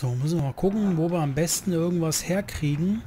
So, müssen wir mal gucken, wo wir am besten irgendwas herkriegen.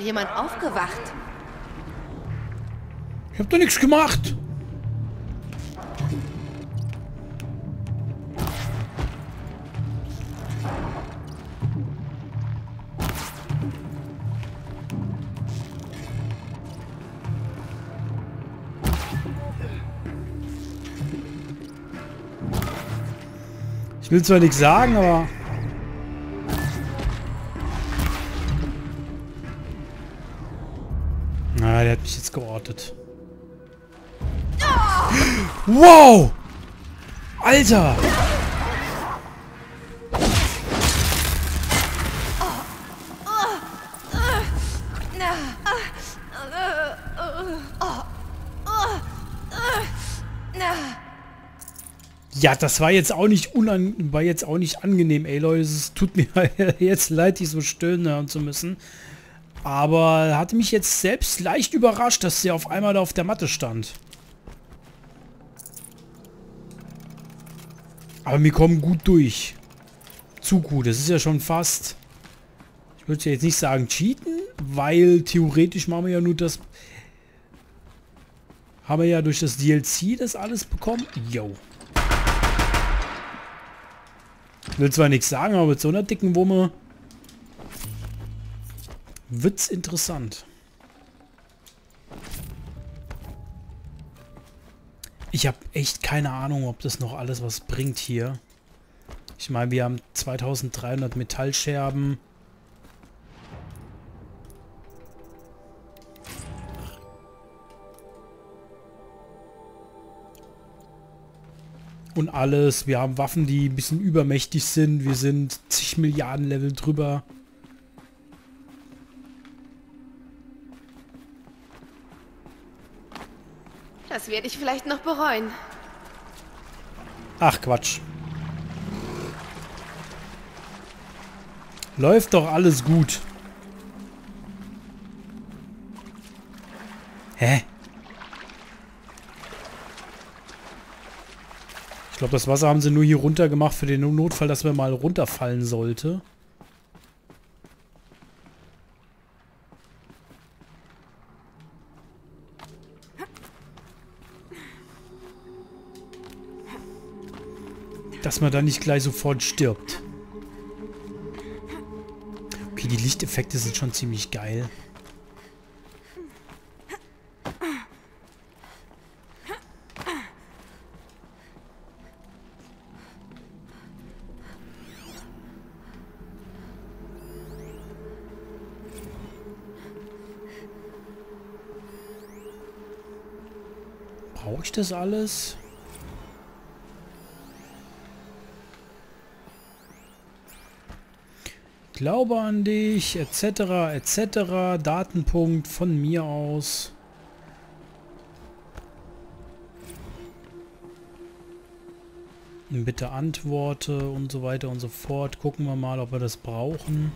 Wohl jemand aufgewacht. Ich hab doch nichts gemacht. Ich will zwar nichts sagen, aber... Na, der hat mich jetzt geortet. Wow! Alter! Ja, das war jetzt auch nicht unan war jetzt auch nicht angenehm, ey Leute. Es tut mir jetzt leid, dich so stöhnen hören zu müssen. Aber hatte mich jetzt selbst leicht überrascht, dass sie auf einmal auf der Matte stand. Aber wir kommen gut durch. Zu gut. Das ist ja schon fast... Ich würde jetzt nicht sagen cheaten, weil theoretisch machen wir ja nur das... Haben wir ja durch das DLC das alles bekommen. Yo. Will zwar nichts sagen, aber mit so einer dicken Wumme wird's interessant. Ich habe echt keine Ahnung, ob das noch alles was bringt hier. Ich meine, wir haben 2300 Metallscherben. Und alles. Wir haben Waffen, die ein bisschen übermächtig sind. Wir sind zig Milliarden Level drüber. Werde ich vielleicht noch bereuen. Ach Quatsch. Läuft doch alles gut. Hä? Ich glaube, das Wasser haben sie nur hier runter gemacht für den Notfall, dass wir mal runterfallen sollte. Dass man da nicht gleich sofort stirbt. Okay, die Lichteffekte sind schon ziemlich geil. Brauche ich das alles? Glaube an dich, etc., etc. Datenpunkt von mir aus. Bitte antworte und so weiter und so fort. Gucken wir mal, ob wir das brauchen.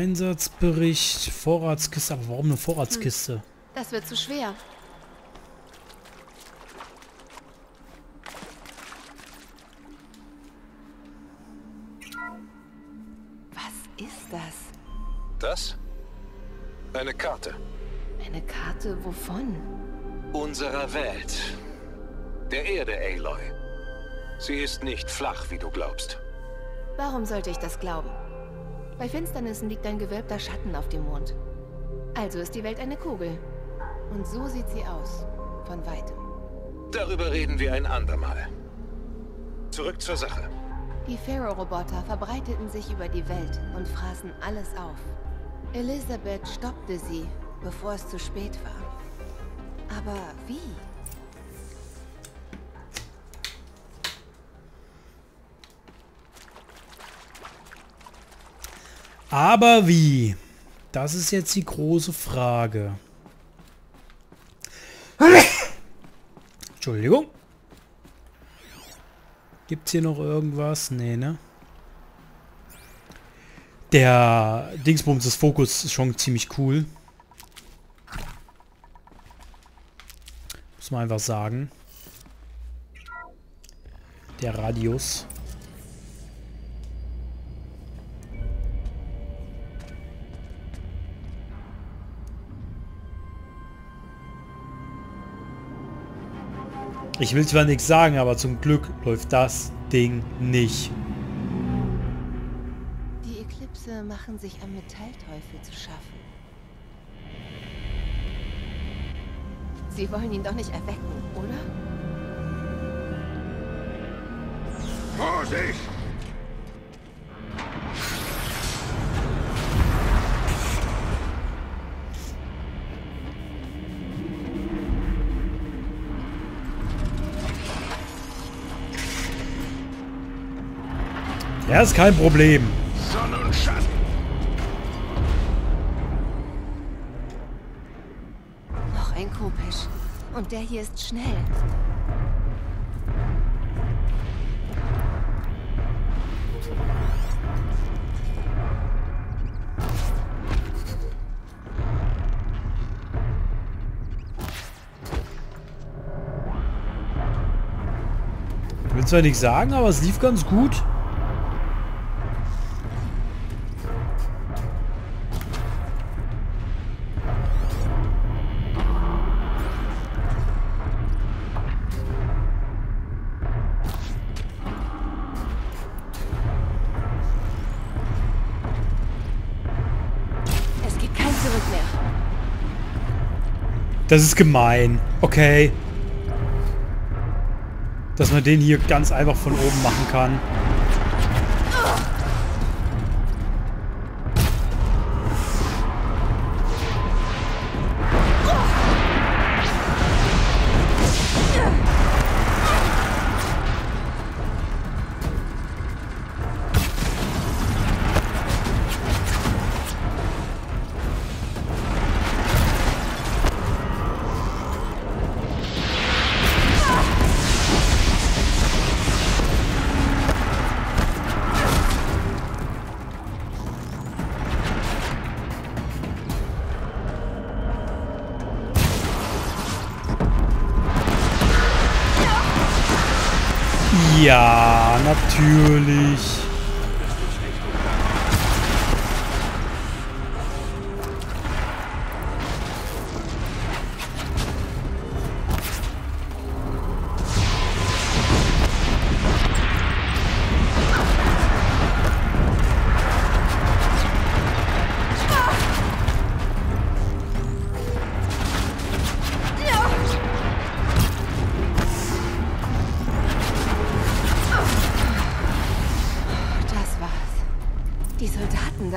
Einsatzbericht, Vorratskiste. Aber warum eine Vorratskiste? Das wird zu schwer. Was ist das? Das? Eine Karte. Eine Karte wovon? Unserer Welt. Der Erde, Aloy. Sie ist nicht flach, wie du glaubst. Warum sollte ich das glauben? Bei Finsternissen liegt ein gewölbter Schatten auf dem Mond. Also ist die Welt eine Kugel. Und so sieht sie aus. Von weitem. Darüber reden wir ein andermal. Zurück zur Sache. Die Pharaoh-Roboter verbreiteten sich über die Welt und fraßen alles auf. Elisabeth stoppte sie, bevor es zu spät war. Aber wie? Aber wie? Das ist jetzt die große Frage. Entschuldigung. Gibt's hier noch irgendwas? Nee, ne? Der Dingsbums des Fokus ist schon ziemlich cool. Muss man einfach sagen. Der Radius. Ich will zwar nichts sagen, aber zum Glück läuft das Ding nicht. Die Eklipse machen sich am Metallteufel zu schaffen. Sie wollen ihn doch nicht erwecken, oder? Vorsicht! Er ist kein Problem. Sonne und Schatten! Noch ein Kopisch. Und der hier ist schnell. Ich will zwar nichts sagen, aber es lief ganz gut. Das ist gemein. Okay. Dass man den hier ganz einfach von oben machen kann.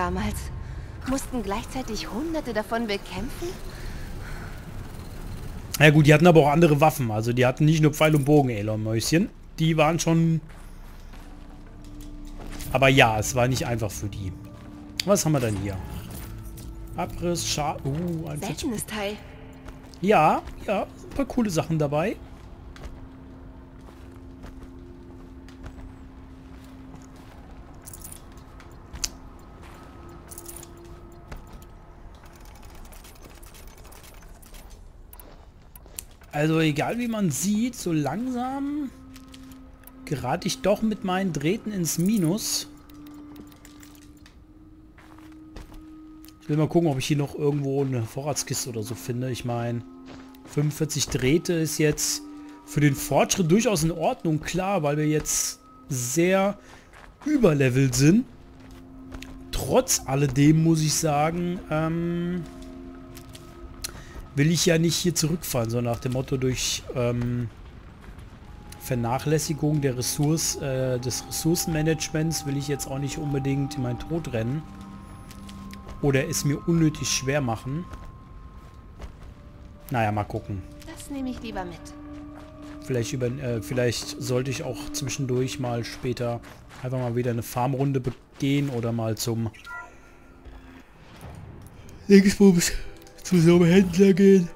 Damals mussten gleichzeitig hunderte davon bekämpfen? Ja gut, die hatten aber auch andere Waffen. Also die hatten nicht nur Pfeil und Bogen, Elon Mäuschen. Die waren schon... Aber ja, es war nicht einfach für die. Was haben wir denn hier? Abriss, Schar... Uh, ein Seltenes Teil. Ja, ja, ein paar coole Sachen dabei. Also egal wie man sieht, so langsam gerate ich doch mit meinen Drähten ins Minus. Ich will mal gucken, ob ich hier noch irgendwo eine Vorratskiste oder so finde. Ich meine, 45 Drähte ist jetzt für den Fortschritt durchaus in Ordnung. Klar, weil wir jetzt sehr überlevelt sind. Trotz alledem muss ich sagen, ähm, will ich ja nicht hier zurückfahren, so nach dem Motto durch ähm, Vernachlässigung der Ressource, äh, des Ressourcenmanagements will ich jetzt auch nicht unbedingt in meinen Tod rennen. Oder es mir unnötig schwer machen. Naja, mal gucken. Das nehme ich lieber mit. Vielleicht, über, äh, vielleicht sollte ich auch zwischendurch mal später einfach mal wieder eine Farmrunde begehen oder mal zum Linksbums zu so einem Händler gehen.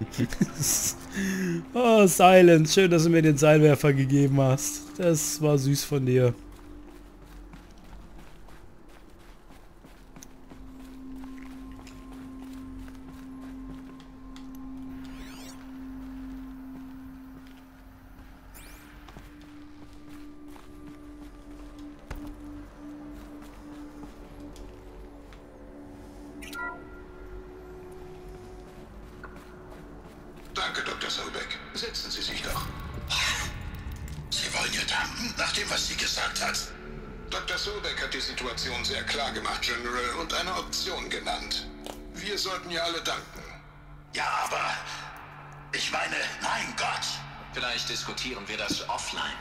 oh, Silence. Schön, dass du mir den Seilwerfer gegeben hast. Das war süß von dir. Sie gesagt hat? Dr. Solbeck hat die Situation sehr klar gemacht, General, und eine Option genannt. Wir sollten ihr alle danken. Ja, aber... Ich meine, mein Gott. Vielleicht diskutieren wir das offline.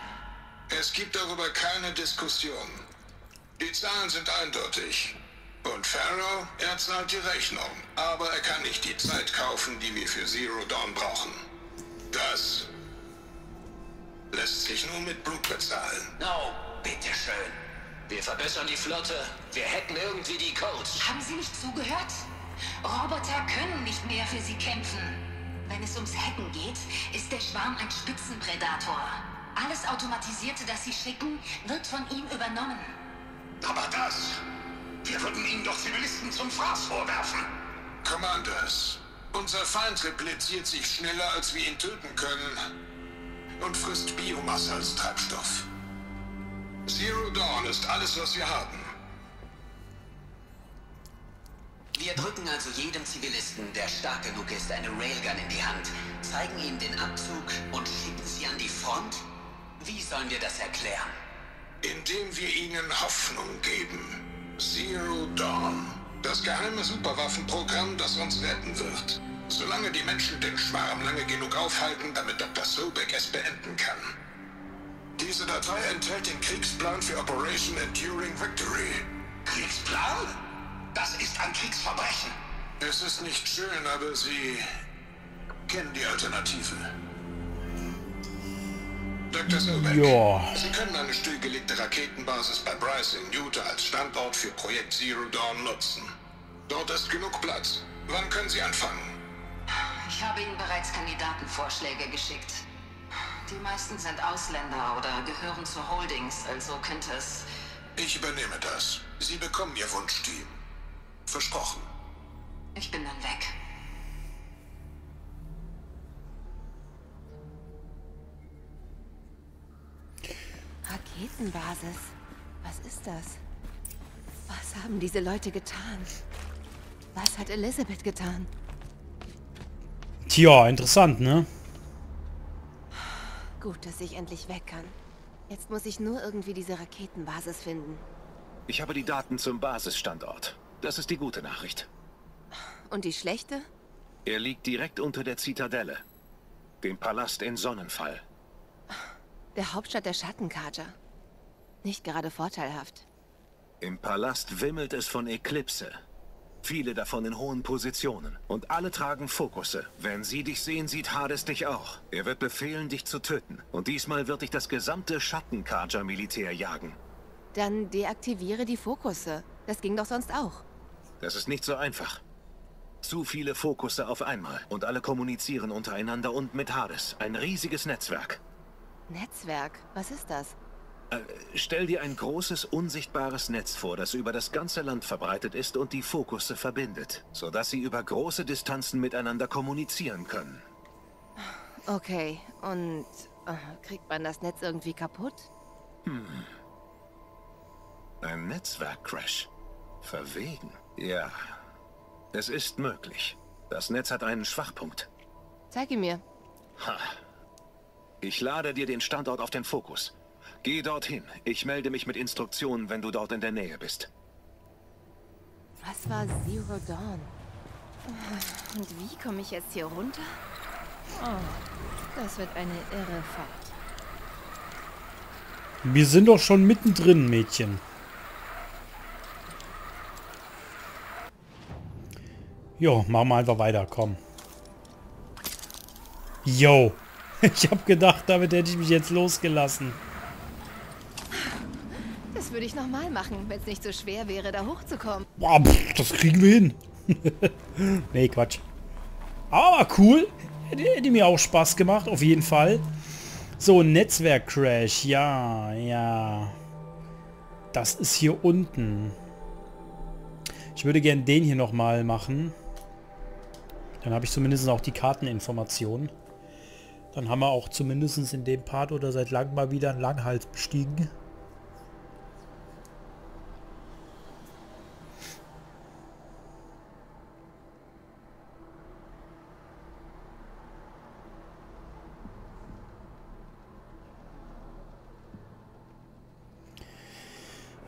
Es gibt darüber keine Diskussion. Die Zahlen sind eindeutig. Und Pharaoh, er zahlt die Rechnung. Aber er kann nicht die Zeit kaufen, die wir für Zero Dawn brauchen. Das lässt sich nur mit Blut bezahlen. No, bitteschön. Wir verbessern die Flotte. Wir hätten irgendwie die Codes. Haben Sie nicht zugehört? Roboter können nicht mehr für Sie kämpfen. Wenn es ums Hacken geht, ist der Schwarm ein Spitzenpredator. Alles Automatisierte, das Sie schicken, wird von ihm übernommen. Aber das... Wir würden ihnen doch Zivilisten zum Fraß vorwerfen. Commanders, unser Feind repliziert sich schneller, als wir ihn töten können. Und frisst Biomasse als Treibstoff. Zero Dawn ist alles, was wir haben. Wir drücken also jedem Zivilisten, der stark genug ist, eine Railgun in die Hand, zeigen ihm den Abzug und schicken sie an die Front? Wie sollen wir das erklären? Indem wir ihnen Hoffnung geben. Zero Dawn. Das geheime Superwaffenprogramm, das uns retten wird. Solange die Menschen den Schwarm lange genug aufhalten, damit Dr. Sobeck es beenden kann. Diese Datei enthält den Kriegsplan für Operation Enduring Victory. Kriegsplan? Das ist ein Kriegsverbrechen. Es ist nicht schön, aber Sie kennen die Alternative. Dr. Sobeck, Ja. Sie können eine stillgelegte Raketenbasis bei Bryce in Utah als Standort für Projekt Zero Dawn nutzen. Dort ist genug Platz. Wann können Sie anfangen? Ich habe Ihnen bereits Kandidatenvorschläge geschickt. Die meisten sind Ausländer oder gehören zu Holdings, also könnte es... Ich übernehme das. Sie bekommen Ihr Wunschteam. Versprochen. Ich bin dann weg. Raketenbasis. Was ist das? Was haben diese Leute getan? Was hat Elizabeth getan? Tja, interessant, ne? Gut, dass ich endlich weg kann. Jetzt muss ich nur irgendwie diese Raketenbasis finden. Ich habe die Daten zum Basisstandort. Das ist die gute Nachricht. Und die schlechte? Er liegt direkt unter der Zitadelle. Dem Palast in Sonnenfall. Der Hauptstadt der Schattenkaja. Nicht gerade vorteilhaft. Im Palast wimmelt es von Eklipse. Viele davon in hohen Positionen. Und alle tragen Fokusse. Wenn sie dich sehen, sieht Hades dich auch. Er wird befehlen, dich zu töten. Und diesmal wird dich das gesamte Schattenkaja-Militär jagen. Dann deaktiviere die Fokusse. Das ging doch sonst auch. Das ist nicht so einfach. Zu viele Fokusse auf einmal. Und alle kommunizieren untereinander und mit Hades. Ein riesiges Netzwerk. Netzwerk. Was ist das? Äh, stell dir ein großes, unsichtbares Netz vor, das über das ganze Land verbreitet ist und die Fokusse verbindet, sodass sie über große Distanzen miteinander kommunizieren können. Okay, und äh, kriegt man das Netz irgendwie kaputt? Ein Netzwerkcrash. Verwegen. Ja. Es ist möglich. Das Netz hat einen Schwachpunkt. Zeig ihn mir. Ha. Ich lade dir den Standort auf den Fokus. Geh dorthin. Ich melde mich mit Instruktionen, wenn du dort in der Nähe bist. Was war Zero Dawn? Und wie komme ich jetzt hier runter? Oh, das wird eine irre Fahrt. Wir sind doch schon mittendrin, Mädchen. Jo, machen wir einfach weiter, komm. Jo. Ich habe gedacht, damit hätte ich mich jetzt losgelassen. Würde ich nochmal machen, wenn es nicht so schwer wäre, da hochzukommen. Boah, pff, das kriegen wir hin. nee, Quatsch. Aber cool. Hätte, hätte mir auch Spaß gemacht, auf jeden Fall. So, Netzwerk-Crash. Ja, ja. Das ist hier unten. Ich würde gerne den hier nochmal machen. Dann habe ich zumindest auch die Karteninformationen. Dann haben wir auch zumindest in dem Part oder seit langem mal wieder einen Langhals bestiegen.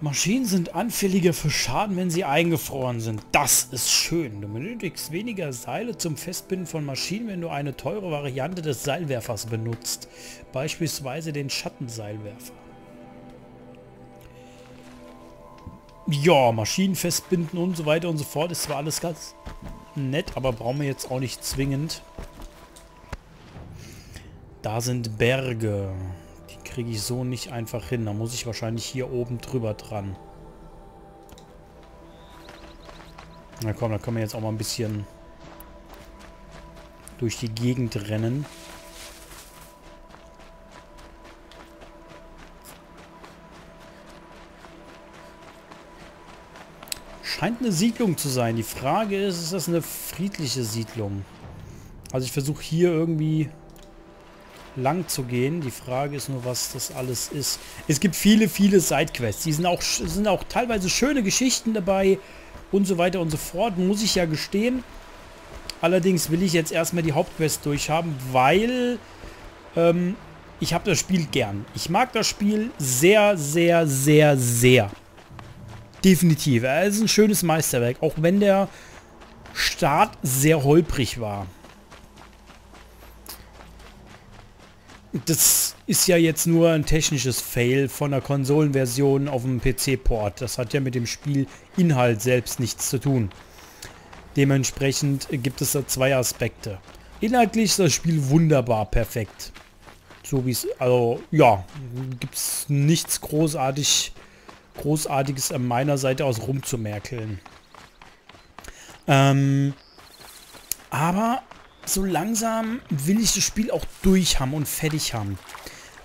Maschinen sind anfälliger für Schaden, wenn sie eingefroren sind. Das ist schön. Du benötigst weniger Seile zum Festbinden von Maschinen, wenn du eine teure Variante des Seilwerfers benutzt. Beispielsweise den Schattenseilwerfer. Ja, Maschinen festbinden und so weiter und so fort ist zwar alles ganz nett, aber brauchen wir jetzt auch nicht zwingend. Da sind Berge kriege ich so nicht einfach hin. Da muss ich wahrscheinlich hier oben drüber dran. Na komm, da können wir jetzt auch mal ein bisschen durch die Gegend rennen. Scheint eine Siedlung zu sein. Die Frage ist, ist das eine friedliche Siedlung? Also ich versuche hier irgendwie lang zu gehen. Die Frage ist nur, was das alles ist. Es gibt viele, viele Sidequests. Die sind auch, sind auch teilweise schöne Geschichten dabei und so weiter und so fort, muss ich ja gestehen. Allerdings will ich jetzt erstmal die Hauptquest durchhaben, weil ähm, ich habe das Spiel gern. Ich mag das Spiel sehr, sehr, sehr, sehr. Definitiv. Es ist ein schönes Meisterwerk, auch wenn der Start sehr holprig war. Das ist ja jetzt nur ein technisches Fail von der Konsolenversion auf dem PC-Port. Das hat ja mit dem Spielinhalt selbst nichts zu tun. Dementsprechend gibt es da zwei Aspekte. Inhaltlich ist das Spiel wunderbar perfekt. So wie es, also ja, gibt es nichts großartig, Großartiges an meiner Seite aus rumzumerkeln. Ähm, aber so langsam will ich das Spiel auch durch haben und fertig haben.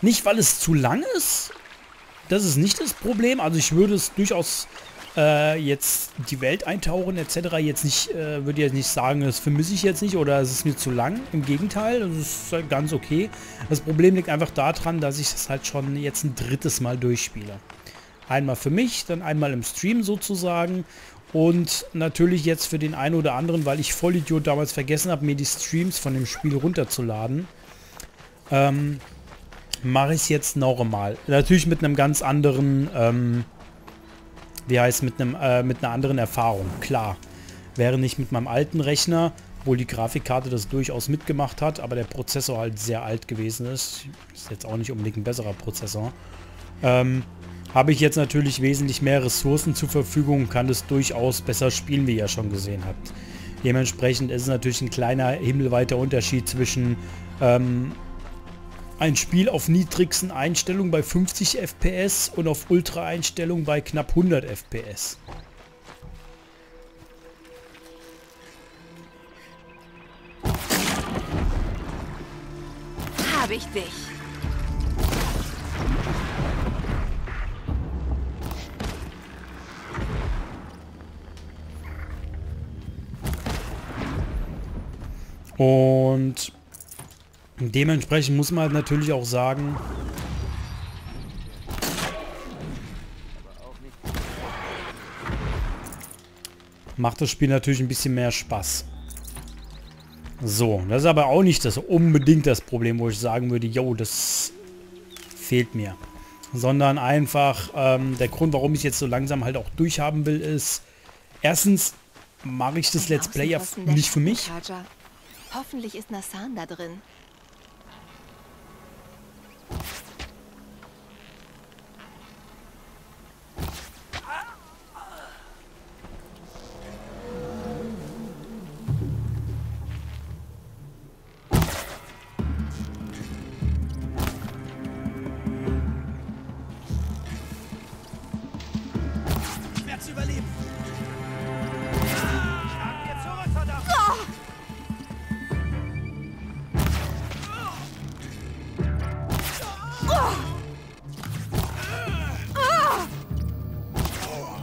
Nicht, weil es zu lang ist. Das ist nicht das Problem. Also ich würde es durchaus äh, jetzt die Welt eintauchen etc. jetzt nicht, äh, würde jetzt nicht sagen, das vermisse ich jetzt nicht oder es ist mir zu lang. Im Gegenteil, das ist halt ganz okay. Das Problem liegt einfach daran, dass ich das halt schon jetzt ein drittes Mal durchspiele. Einmal für mich, dann einmal im Stream sozusagen und natürlich jetzt für den einen oder anderen, weil ich Vollidiot damals vergessen habe, mir die Streams von dem Spiel runterzuladen, ähm, mache ich es jetzt nochmal. Natürlich mit einem ganz anderen, ähm, wie heißt mit einem, äh, mit einer anderen Erfahrung, klar. Wäre nicht mit meinem alten Rechner, obwohl die Grafikkarte das durchaus mitgemacht hat, aber der Prozessor halt sehr alt gewesen ist. Ist jetzt auch nicht unbedingt ein besserer Prozessor. Ähm, habe ich jetzt natürlich wesentlich mehr Ressourcen zur Verfügung und kann das durchaus besser spielen, wie ihr ja schon gesehen habt. Dementsprechend ist es natürlich ein kleiner himmelweiter Unterschied zwischen ähm, ein Spiel auf niedrigsten Einstellungen bei 50 FPS und auf Ultra-Einstellungen bei knapp 100 FPS. Habe ich dich. Und dementsprechend muss man halt natürlich auch sagen, macht das Spiel natürlich ein bisschen mehr Spaß. So, das ist aber auch nicht das unbedingt das Problem, wo ich sagen würde, yo, das fehlt mir. Sondern einfach ähm, der Grund, warum ich jetzt so langsam halt auch durchhaben will, ist, Erstens mache ich das Let's Play ja nicht für mich. Hoffentlich ist Nassan da drin.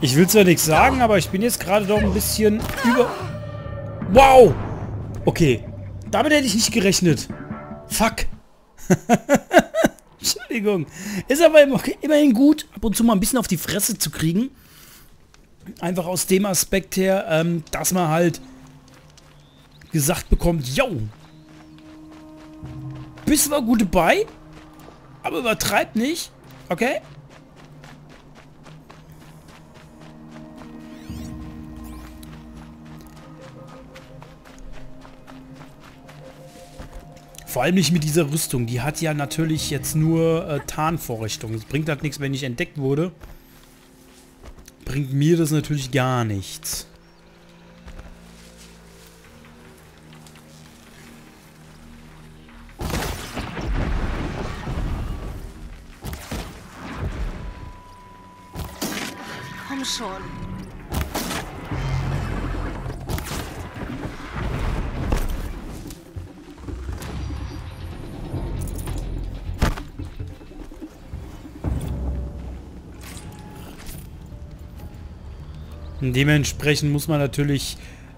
Ich will zwar nichts sagen, aber ich bin jetzt gerade doch ein bisschen über... Wow! Okay. Damit hätte ich nicht gerechnet. Fuck. Entschuldigung. Ist aber immer- immerhin gut, ab und zu mal ein bisschen auf die Fresse zu kriegen. Einfach aus dem Aspekt her, ähm, dass man halt gesagt bekommt, yo, bist zwar gut dabei, aber übertreib nicht, okay? Vor allem nicht mit dieser Rüstung. Die hat ja natürlich jetzt nur äh, Tarnvorrichtung. Es bringt halt nichts, wenn ich entdeckt wurde. Bringt mir das natürlich gar nichts. Komm schon. Dementsprechend muss man natürlich...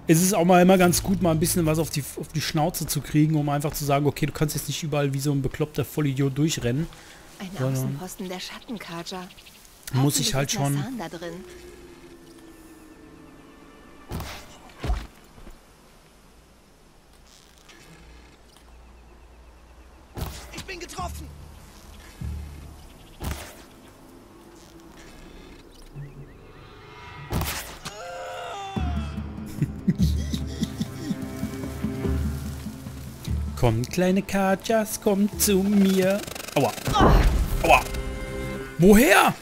Es ist auch mal immer ganz gut, mal ein bisschen was auf die, auf die Schnauze zu kriegen, um einfach zu sagen, okay, du kannst jetzt nicht überall wie so ein bekloppter Vollidiot durchrennen. Ein Außenposten der Schattencharger. Muss ich halt schon- kleine Katjas, kommt zu mir. Aua. Aua. Woher?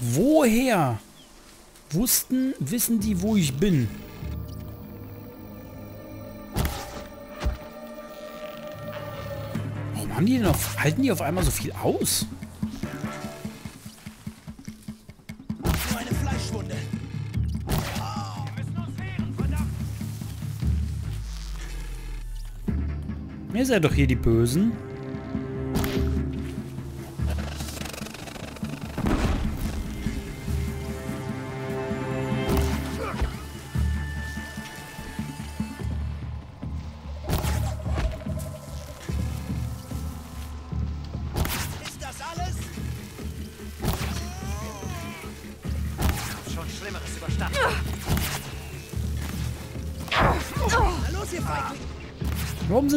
Woher? Wussten, wissen die, wo ich bin? Warum haben die denn auf, halten die auf einmal so viel aus? Nur eine Fleischwunde. Ihr seid doch hier die Bösen.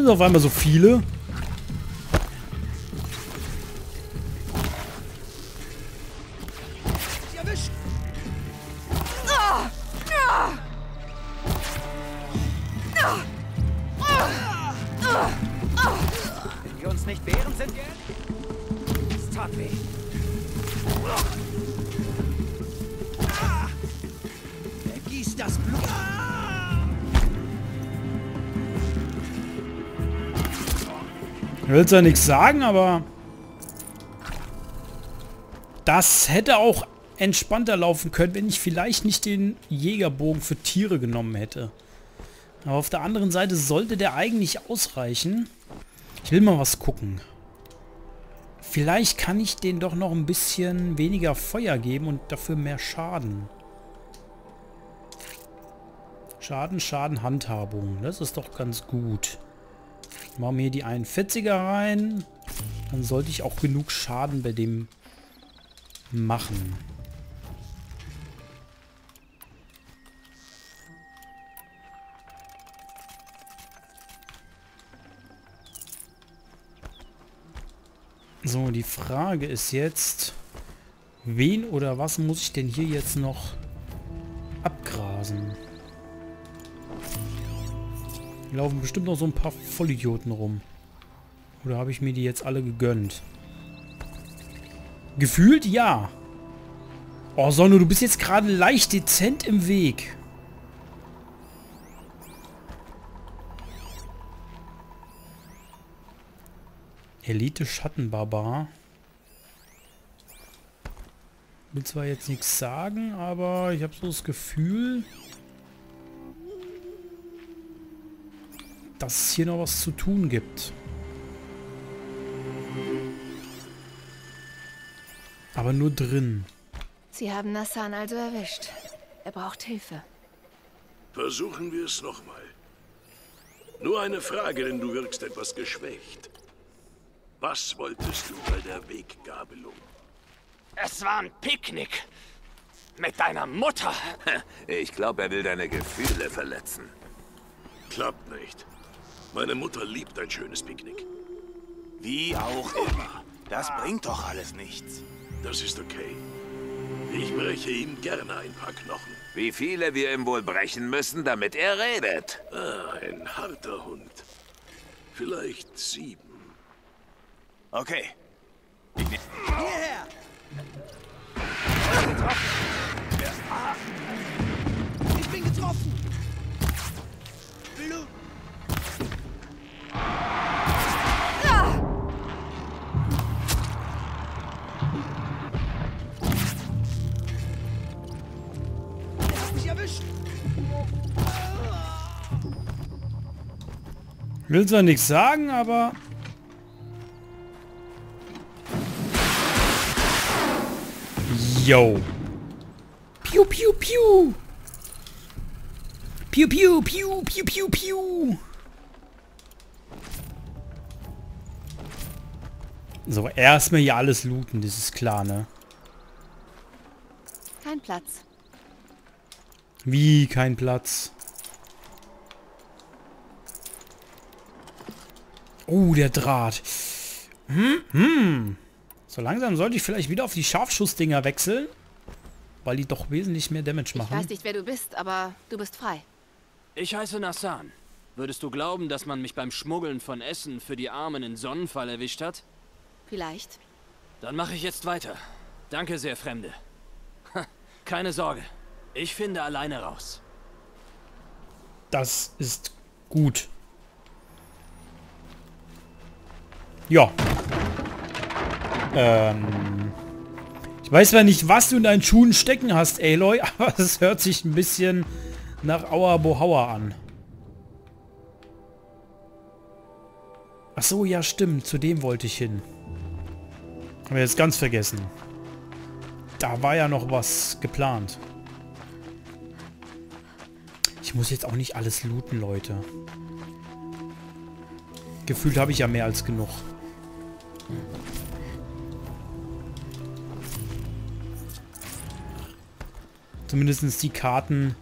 Sind auf einmal so viele? Will zwar nichts sagen, aber... Das hätte auch entspannter laufen können, wenn ich vielleicht nicht den Jägerbogen für Tiere genommen hätte. Aber auf der anderen Seite sollte der eigentlich ausreichen. Ich will mal was gucken. Vielleicht kann ich den doch noch ein bisschen weniger Feuer geben und dafür mehr Schaden. Schaden, Schaden, Handhabung. Das ist doch ganz gut. Machen wir hier die 41er rein. Dann sollte ich auch genug Schaden bei dem machen. So, die Frage ist jetzt, wen oder was muss ich denn hier jetzt noch abgrasen? Hier laufen bestimmt noch so ein paar Vollidioten rum. Oder habe ich mir die jetzt alle gegönnt? Gefühlt ja. Oh, Sonne, du bist jetzt gerade leicht dezent im Weg. Elite Schattenbarbar. Will zwar jetzt nichts sagen, aber ich habe so das Gefühl, dass es hier noch was zu tun gibt. Aber nur drin. Sie haben Nassan also erwischt. Er braucht Hilfe. Versuchen wir es nochmal. Nur eine Frage, denn du wirkst etwas geschwächt. Was wolltest du bei der Weggabelung? Es war ein Picknick. Mit deiner Mutter. Ich glaube, er will deine Gefühle verletzen. Klappt nicht. Meine Mutter liebt ein schönes Picknick. Wie auch immer. Das bringt doch alles nichts. Das ist okay. Ich breche ihm gerne ein paar Knochen. Wie viele wir ihm wohl brechen müssen, damit er redet. Ah, ein harter Hund. Vielleicht sieben. Okay. Hierher! Ich Will zwar nichts sagen, aber... Yo. Piu, piu, piu. Piu, piu, piu, piu, piu, piu. So, erstmal hier alles looten, das ist klar, ne? Kein Platz. Wie kein Platz. Oh, der Draht. Hm, hm. So langsam sollte ich vielleicht wieder auf die Scharfschussdinger wechseln. Weil die doch wesentlich mehr Damage Ich machen. weiß nicht, wer du bist, aber du bist frei. Ich heiße Nassan. Würdest du glauben, dass man mich beim Schmuggeln von Essen für die Armen in Sonnenfall erwischt hat? Vielleicht. Dann mache ich jetzt weiter. Danke sehr, Fremde. Ha, Keine Sorge. Ich finde alleine raus. Das ist gut. Ja. Ähm. Ich weiß zwar nicht, was du in deinen Schuhen stecken hast, Aloy, aber es hört sich ein bisschen nach Aua Bohauer an. Ach so, ja stimmt, zu dem wollte ich hin. Haben wir jetzt ganz vergessen. Da war ja noch was geplant. Ich muss jetzt auch nicht alles looten, Leute. Gefühlt habe ich ja mehr als genug. Zumindest die Karten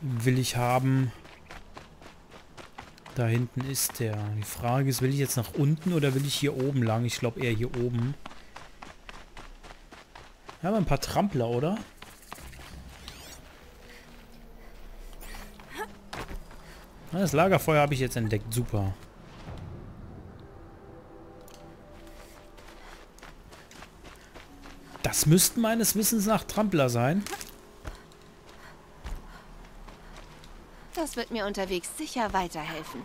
will ich haben. Da hinten ist der. Die Frage ist, will ich jetzt nach unten oder will ich hier oben lang? Ich glaube eher hier oben. Wir haben ein paar Trampler, oder? Ah, Das Lagerfeuer habe ich jetzt entdeckt. Super. Das müssten meines Wissens nach Trampler sein. Das wird mir unterwegs sicher weiterhelfen.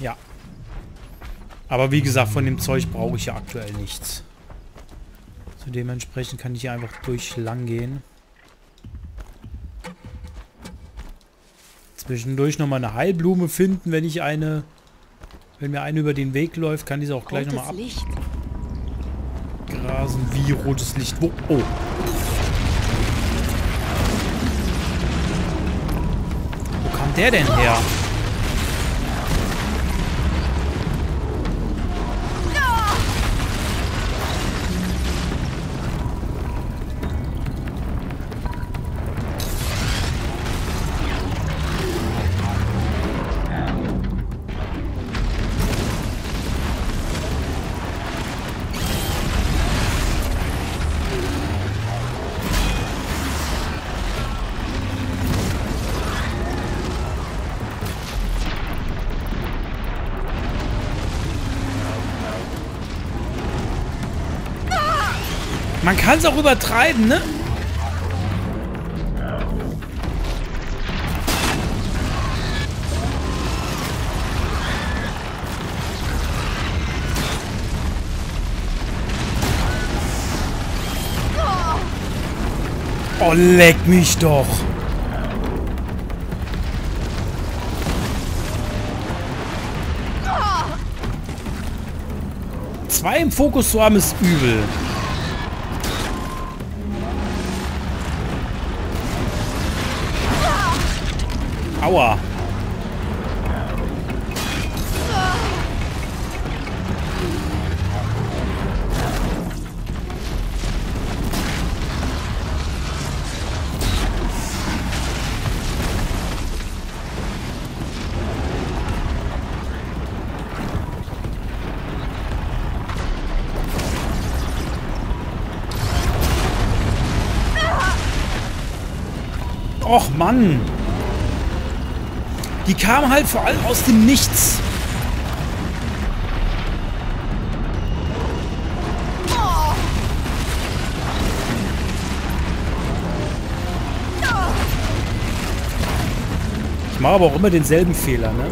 Ja. Aber wie gesagt, von dem Zeug brauche ich ja aktuell nichts. So dementsprechend kann ich hier einfach durch lang gehen. Zwischendurch nochmal eine Heilblume finden, wenn ich eine... Wenn mir eine über den Weg läuft, kann ich sie auch gleich nochmal abgrasen. Wie rotes Licht? Wo? Oh. Wo kam der denn her? Man kann es auch übertreiben, ne? Oh, leck mich doch. Zwei im Fokus zu haben ist übel. Aua. Och Mann. Kam halt vor allem aus dem Nichts. Ich mache aber auch immer denselben Fehler, ne?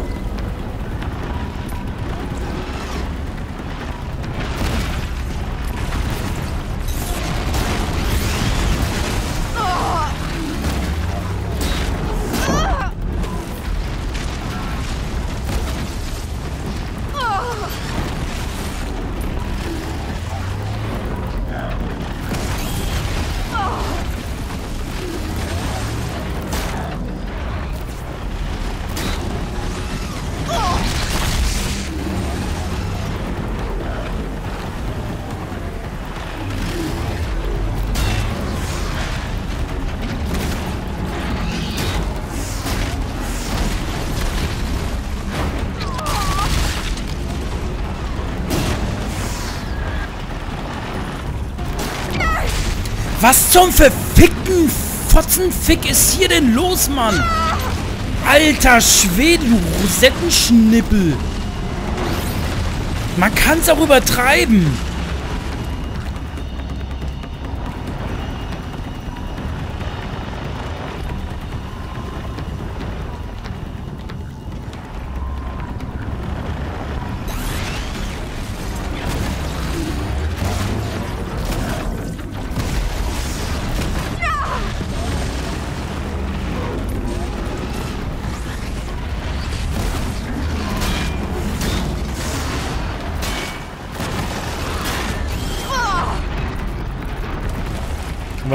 Was zum verfickten Fotzenfick ist hier denn los, Mann? Alter Schwede, du Rosettenschnippel. Man kann's auch übertreiben.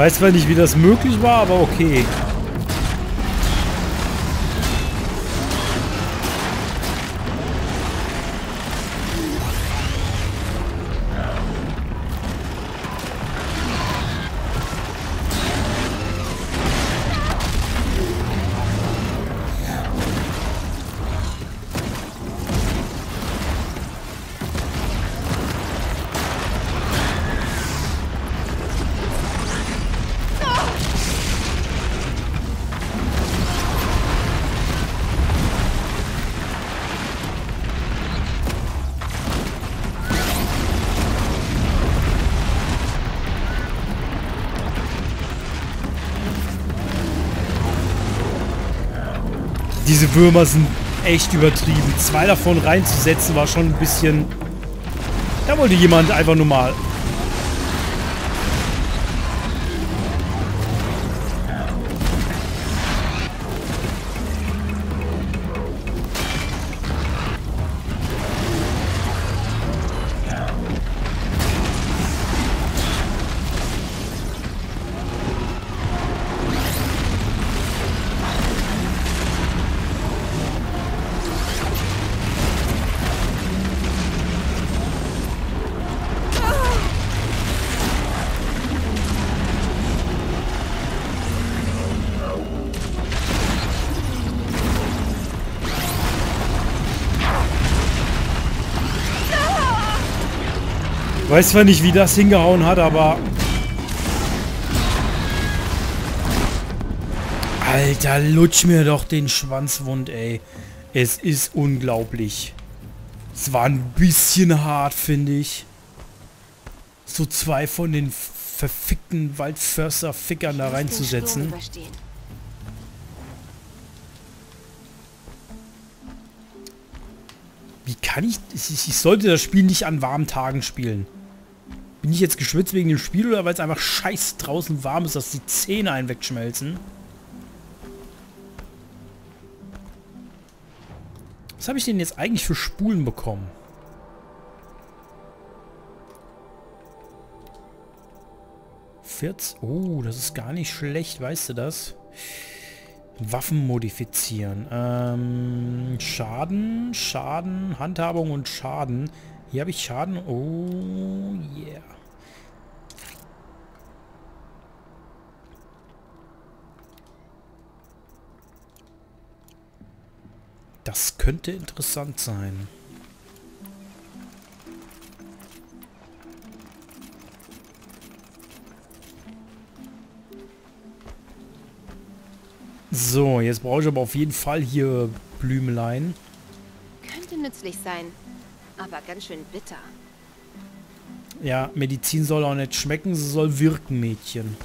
Weiß zwar nicht, wie das möglich war, aber okay. Diese Würmer sind echt übertrieben. Zwei davon reinzusetzen war schon ein bisschen... Da wollte jemand einfach nur mal Weiß zwar nicht, wie das hingehauen hat, aber... Alter, lutsch mir doch den Schwanzwund, ey. Es ist unglaublich. Es war ein bisschen hart, finde ich. So zwei von den verfickten Waldförster-Fickern da reinzusetzen. Wie kann ich... Ich sollte das Spiel nicht an warmen Tagen spielen. Bin ich jetzt geschwitzt wegen dem Spiel oder weil es einfach scheiß draußen warm ist, dass die Zähne einen wegschmelzen? Was habe ich denn jetzt eigentlich für Spulen bekommen? Oh, das ist gar nicht schlecht, weißt du das? Waffen modifizieren. Ähm, Schaden, Schaden, Handhabung und Schaden. Hier habe ich Schaden. Oh, yeah. Das könnte interessant sein. So, jetzt brauche ich aber auf jeden Fall hier Blümelein. Könnte nützlich sein, aber ganz schön bitter. Ja, Medizin soll auch nicht schmecken, sie soll wirken, Mädchen.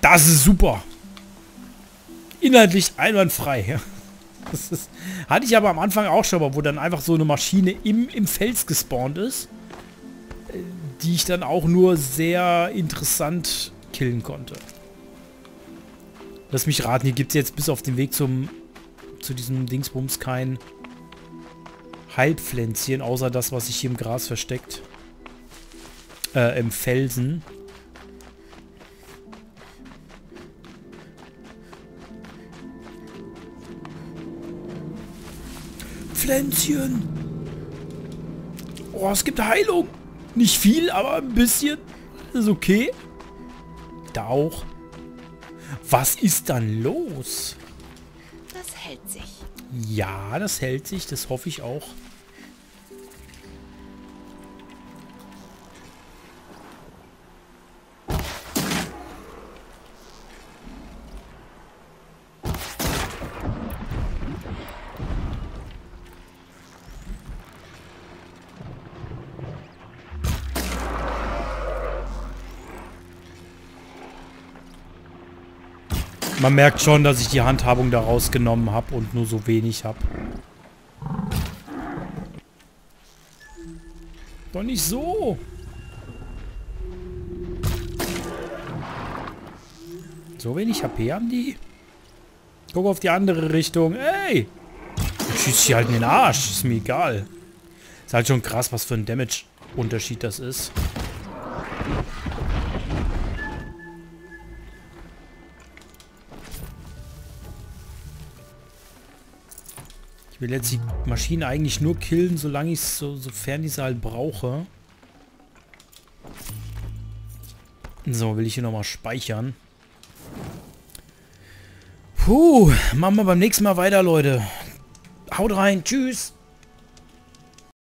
Das ist super. Inhaltlich einwandfrei. Das ist, hatte ich aber am Anfang auch schon mal, wo dann einfach so eine Maschine im, im Fels gespawnt ist, äh, die ich dann auch nur sehr interessant killen konnte. Lass mich raten, hier gibt es jetzt bis auf den Weg zum zu diesem Dingsbums kein Heilpflänzchen, außer das, was sich hier im Gras versteckt. Äh, im Felsen. Pflänzchen! Oh, es gibt Heilung! Nicht viel, aber ein bisschen. Ist okay. Da auch. Was ist dann los? Das hält sich. Ja, das hält sich. Das hoffe ich auch. Man merkt schon, dass ich die Handhabung da rausgenommen habe und nur so wenig habe. Doch nicht so. So wenig HP haben die? Guck auf die andere Richtung. Ey! Schießt sie halt in den Arsch. Ist mir egal. Ist halt schon krass, was für ein Damage-Unterschied das ist. Will jetzt die Maschine eigentlich nur killen, solange ich so, sofern ich sie halt brauche. So, will ich hier nochmal speichern. Puh, machen wir beim nächsten Mal weiter, Leute. Haut rein, tschüss.